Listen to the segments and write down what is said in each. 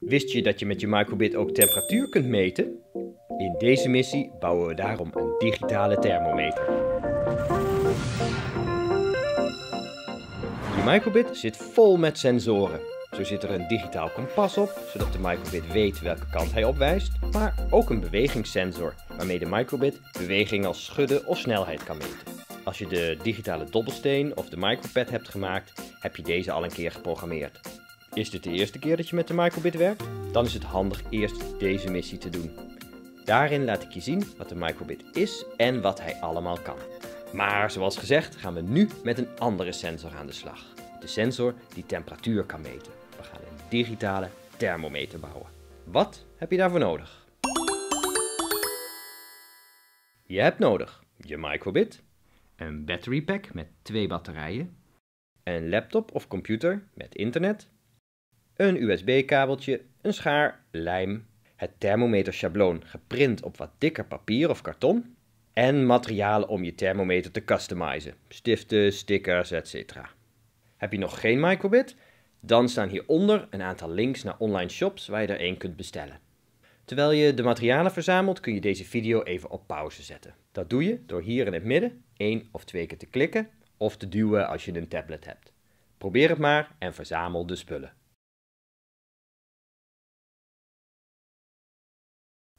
Wist je dat je met je microbit ook temperatuur kunt meten? In deze missie bouwen we daarom een digitale thermometer. Je microbit zit vol met sensoren. Zo zit er een digitaal kompas op, zodat de microbit weet welke kant hij opwijst, maar ook een bewegingssensor, waarmee de microbit beweging als schudden of snelheid kan meten. Als je de digitale dobbelsteen of de micropad hebt gemaakt, heb je deze al een keer geprogrammeerd. Is dit de eerste keer dat je met de microbit werkt? Dan is het handig eerst deze missie te doen. Daarin laat ik je zien wat de microbit is en wat hij allemaal kan. Maar zoals gezegd gaan we nu met een andere sensor aan de slag. De sensor die temperatuur kan meten. We gaan een digitale thermometer bouwen. Wat heb je daarvoor nodig? Je hebt nodig je microbit, een battery pack met twee batterijen, een laptop of computer met internet, een USB-kabeltje, een schaar, lijm, het thermometerschabloon geprint op wat dikker papier of karton en materialen om je thermometer te customizen, stiften, stickers, etc. Heb je nog geen microbit? Dan staan hieronder een aantal links naar online shops waar je er één kunt bestellen. Terwijl je de materialen verzamelt kun je deze video even op pauze zetten. Dat doe je door hier in het midden één of twee keer te klikken of te duwen als je een tablet hebt. Probeer het maar en verzamel de spullen.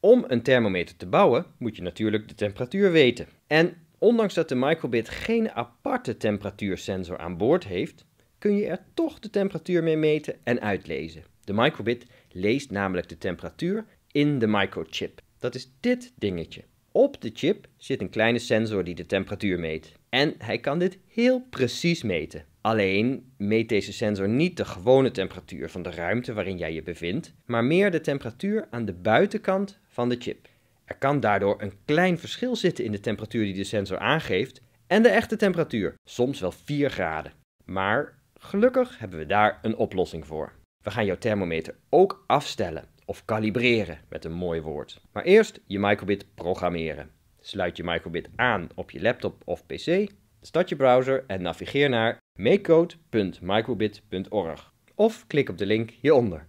Om een thermometer te bouwen moet je natuurlijk de temperatuur weten. En ondanks dat de microbit geen aparte temperatuursensor aan boord heeft, kun je er toch de temperatuur mee meten en uitlezen. De microbit leest namelijk de temperatuur in de microchip. Dat is dit dingetje. Op de chip zit een kleine sensor die de temperatuur meet. En hij kan dit heel precies meten. Alleen meet deze sensor niet de gewone temperatuur van de ruimte waarin jij je bevindt, maar meer de temperatuur aan de buitenkant van de chip. Er kan daardoor een klein verschil zitten in de temperatuur die de sensor aangeeft en de echte temperatuur, soms wel 4 graden. Maar gelukkig hebben we daar een oplossing voor. We gaan jouw thermometer ook afstellen of kalibreren met een mooi woord. Maar eerst je microbit programmeren. Sluit je microbit aan op je laptop of pc, start je browser en navigeer naar makecode.microbit.org of klik op de link hieronder.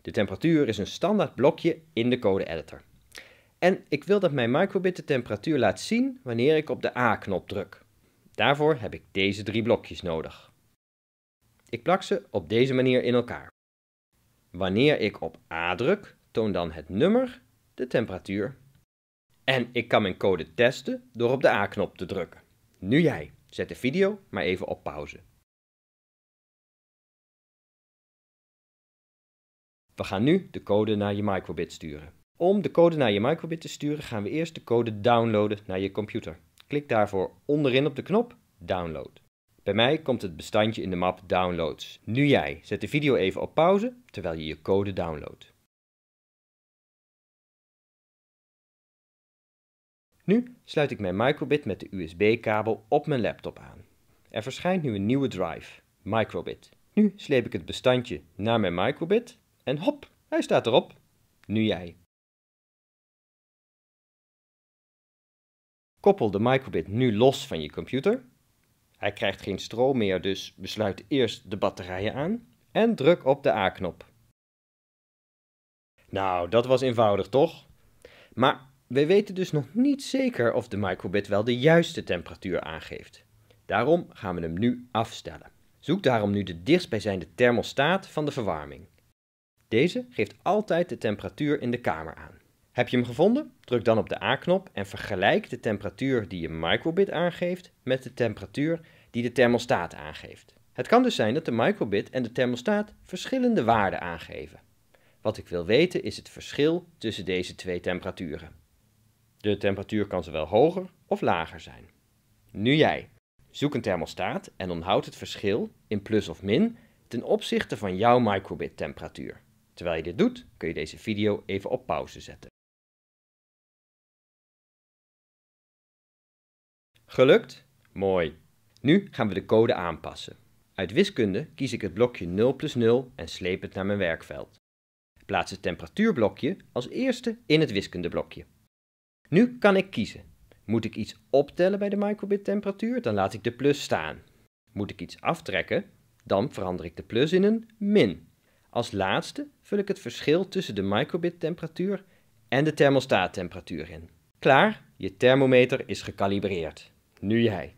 De temperatuur is een standaard blokje in de code editor. En ik wil dat mijn microbit de temperatuur laat zien wanneer ik op de A-knop druk. Daarvoor heb ik deze drie blokjes nodig. Ik plak ze op deze manier in elkaar. Wanneer ik op A druk, toont dan het nummer de temperatuur. En ik kan mijn code testen door op de A-knop te drukken. Nu jij. Zet de video maar even op pauze. We gaan nu de code naar je microbit sturen. Om de code naar je microbit te sturen gaan we eerst de code downloaden naar je computer. Klik daarvoor onderin op de knop Download. Bij mij komt het bestandje in de map Downloads. Nu jij. Zet de video even op pauze terwijl je je code downloadt. Nu sluit ik mijn microbit met de USB-kabel op mijn laptop aan. Er verschijnt nu een nieuwe drive, microbit. Nu sleep ik het bestandje naar mijn microbit en hop, hij staat erop. Nu jij. Koppel de microbit nu los van je computer. Hij krijgt geen stroom meer, dus besluit eerst de batterijen aan en druk op de A-knop. Nou, dat was eenvoudig toch? Maar we weten dus nog niet zeker of de microbit wel de juiste temperatuur aangeeft. Daarom gaan we hem nu afstellen. Zoek daarom nu de dichtstbijzijnde thermostaat van de verwarming. Deze geeft altijd de temperatuur in de kamer aan. Heb je hem gevonden? Druk dan op de A-knop en vergelijk de temperatuur die je microbit aangeeft met de temperatuur die de thermostaat aangeeft. Het kan dus zijn dat de microbit en de thermostaat verschillende waarden aangeven. Wat ik wil weten is het verschil tussen deze twee temperaturen. De temperatuur kan zowel hoger of lager zijn. Nu jij. Zoek een thermostaat en onthoud het verschil in plus of min ten opzichte van jouw microbit temperatuur. Terwijl je dit doet, kun je deze video even op pauze zetten. Gelukt? Mooi. Nu gaan we de code aanpassen. Uit wiskunde kies ik het blokje 0 plus 0 en sleep het naar mijn werkveld. Plaats het temperatuurblokje als eerste in het wiskundeblokje. Nu kan ik kiezen. Moet ik iets optellen bij de microbit temperatuur, dan laat ik de plus staan. Moet ik iets aftrekken, Dan verander ik de plus in een min. Als laatste vul ik het verschil tussen de microbit temperatuur en de thermostaattemperatuur in. Klaar, je thermometer is gekalibreerd. Nu jij.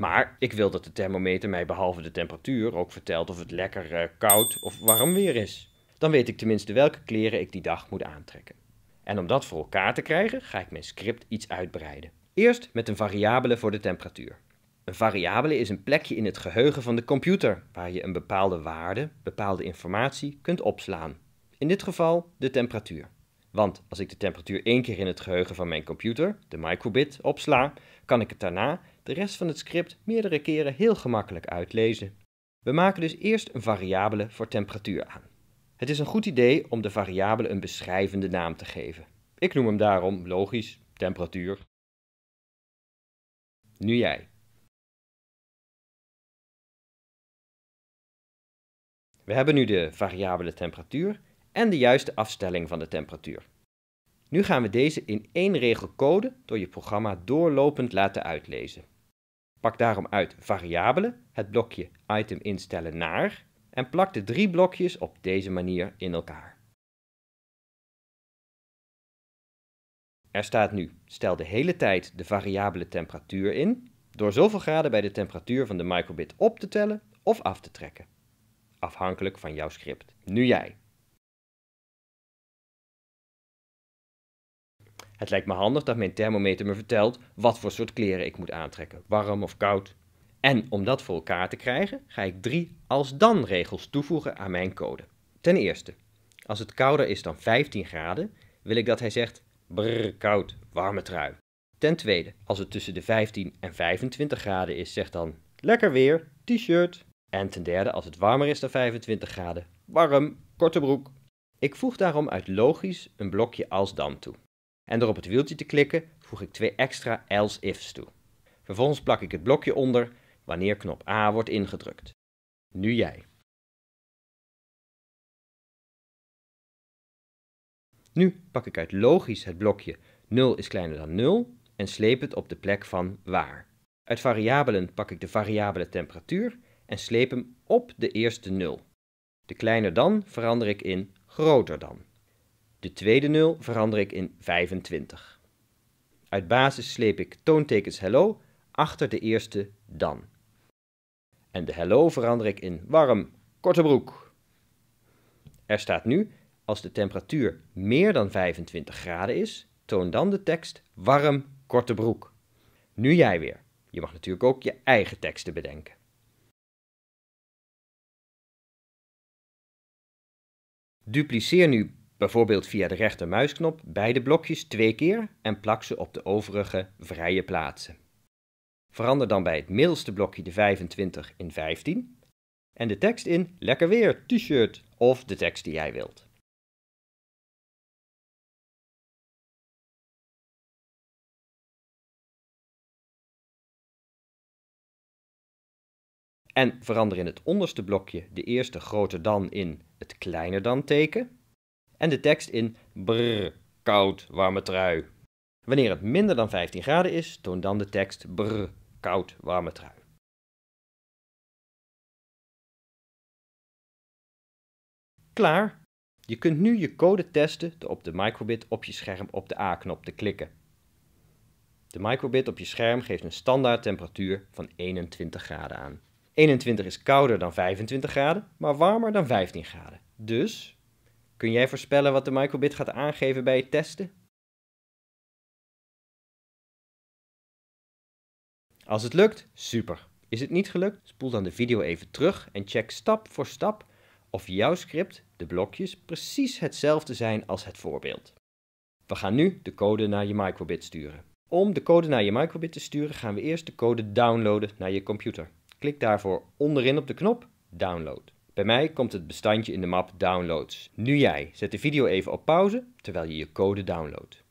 Maar ik wil dat de thermometer mij behalve de temperatuur ook vertelt of het lekker uh, koud of warm weer is. Dan weet ik tenminste welke kleren ik die dag moet aantrekken. En om dat voor elkaar te krijgen, ga ik mijn script iets uitbreiden. Eerst met een variabele voor de temperatuur. Een variabele is een plekje in het geheugen van de computer waar je een bepaalde waarde, bepaalde informatie kunt opslaan. In dit geval de temperatuur. Want als ik de temperatuur één keer in het geheugen van mijn computer, de microbit, opsla, kan ik het daarna de rest van het script meerdere keren heel gemakkelijk uitlezen. We maken dus eerst een variabele voor temperatuur aan. Het is een goed idee om de variabele een beschrijvende naam te geven. Ik noem hem daarom logisch temperatuur. Nu jij. We hebben nu de variabele temperatuur en de juiste afstelling van de temperatuur. Nu gaan we deze in één regel code door je programma doorlopend laten uitlezen. Pak daarom uit variabele, het blokje item instellen naar en plak de drie blokjes op deze manier in elkaar. Er staat nu, stel de hele tijd de variabele temperatuur in, door zoveel graden bij de temperatuur van de microbit op te tellen of af te trekken. Afhankelijk van jouw script. Nu jij. Het lijkt me handig dat mijn thermometer me vertelt wat voor soort kleren ik moet aantrekken, warm of koud. En om dat voor elkaar te krijgen, ga ik drie als-dan regels toevoegen aan mijn code. Ten eerste, als het kouder is dan 15 graden, wil ik dat hij zegt brrr koud, warme trui. Ten tweede, als het tussen de 15 en 25 graden is, zeg dan lekker weer, t-shirt. En ten derde, als het warmer is dan 25 graden, warm, korte broek. Ik voeg daarom uit logisch een blokje als dan toe. En door op het wieltje te klikken, voeg ik twee extra else-ifs toe. Vervolgens plak ik het blokje onder wanneer knop A wordt ingedrukt. Nu jij. Nu pak ik uit logisch het blokje 0 is kleiner dan 0 en sleep het op de plek van waar. Uit variabelen pak ik de variabele temperatuur en sleep hem op de eerste 0. De kleiner dan verander ik in groter dan. De tweede 0 verander ik in 25. Uit basis sleep ik toontekens hello achter de eerste dan. En de hello verander ik in warm, korte broek. Er staat nu, als de temperatuur meer dan 25 graden is, toon dan de tekst warm, korte broek. Nu jij weer. Je mag natuurlijk ook je eigen teksten bedenken. Dupliceer nu bijvoorbeeld via de rechtermuisknop beide blokjes twee keer en plak ze op de overige vrije plaatsen. Verander dan bij het middelste blokje de 25 in 15 en de tekst in lekker weer, t-shirt of de tekst die jij wilt. En verander in het onderste blokje de eerste groter dan in het kleiner dan teken en de tekst in brrr, koud, warme trui. Wanneer het minder dan 15 graden is, toon dan de tekst brrr, koud, warme trui. Klaar! Je kunt nu je code testen door op de microbit op je scherm op de A-knop te klikken. De microbit op je scherm geeft een standaard temperatuur van 21 graden aan. 21 is kouder dan 25 graden, maar warmer dan 15 graden. Dus Kun jij voorspellen wat de microbit gaat aangeven bij het testen? Als het lukt, super. Is het niet gelukt, spoel dan de video even terug en check stap voor stap of jouw script, de blokjes, precies hetzelfde zijn als het voorbeeld. We gaan nu de code naar je microbit sturen. Om de code naar je microbit te sturen gaan we eerst de code downloaden naar je computer. Klik daarvoor onderin op de knop Download. Bij mij komt het bestandje in de map Downloads. Nu jij. Zet de video even op pauze terwijl je je code downloadt.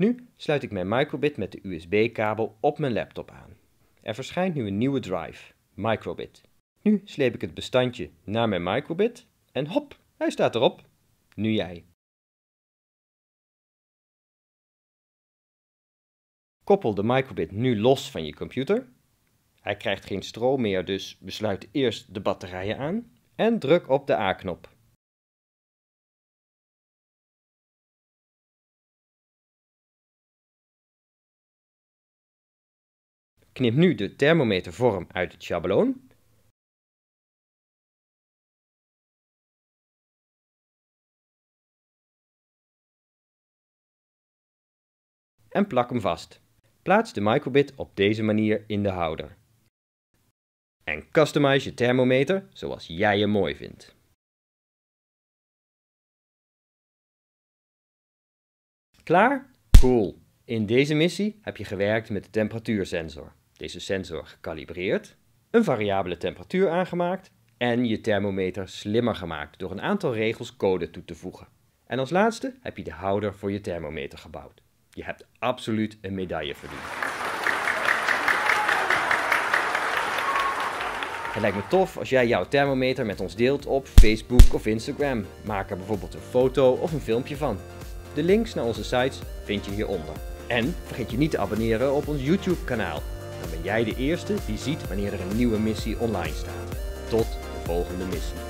Nu sluit ik mijn microbit met de USB-kabel op mijn laptop aan. Er verschijnt nu een nieuwe drive, microbit. Nu sleep ik het bestandje naar mijn microbit en hop, hij staat erop. Nu jij. Koppel de microbit nu los van je computer. Hij krijgt geen stroom meer, dus besluit eerst de batterijen aan en druk op de A-knop. Knip nu de thermometervorm uit het schabloon. En plak hem vast. Plaats de microbit op deze manier in de houder. En customize je thermometer zoals jij hem mooi vindt. Klaar? Cool. In deze missie heb je gewerkt met de temperatuursensor. Deze sensor gekalibreerd, een variabele temperatuur aangemaakt en je thermometer slimmer gemaakt door een aantal regels code toe te voegen. En als laatste heb je de houder voor je thermometer gebouwd. Je hebt absoluut een medaille verdiend. Het lijkt me tof als jij jouw thermometer met ons deelt op Facebook of Instagram. Maak er bijvoorbeeld een foto of een filmpje van. De links naar onze sites vind je hieronder. En vergeet je niet te abonneren op ons YouTube kanaal. Dan jij de eerste die ziet wanneer er een nieuwe missie online staat. Tot de volgende missie.